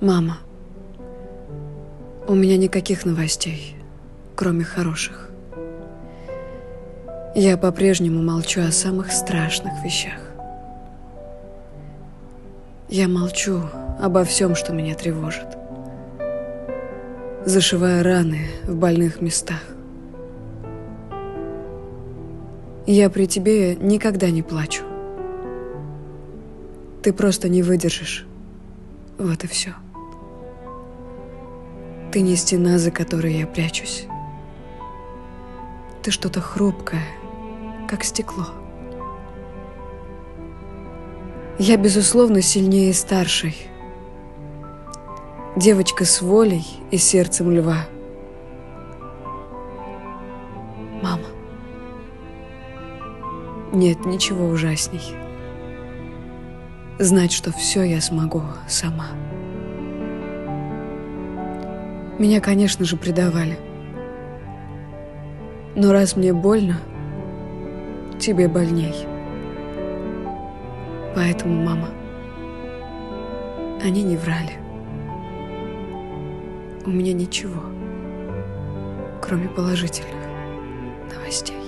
Мама, у меня никаких новостей, кроме хороших. Я по-прежнему молчу о самых страшных вещах. Я молчу обо всем, что меня тревожит. Зашивая раны в больных местах. Я при тебе никогда не плачу. Ты просто не выдержишь. Вот и все. Ты не стена, за которой я прячусь. Ты что-то хрупкое, как стекло. Я, безусловно, сильнее старшей. Девочка с волей и сердцем льва. Мама. Нет ничего ужасней. Знать, что все я смогу сама. Меня, конечно же, предавали. Но раз мне больно, тебе больней. Поэтому, мама, они не врали. У меня ничего, кроме положительных новостей.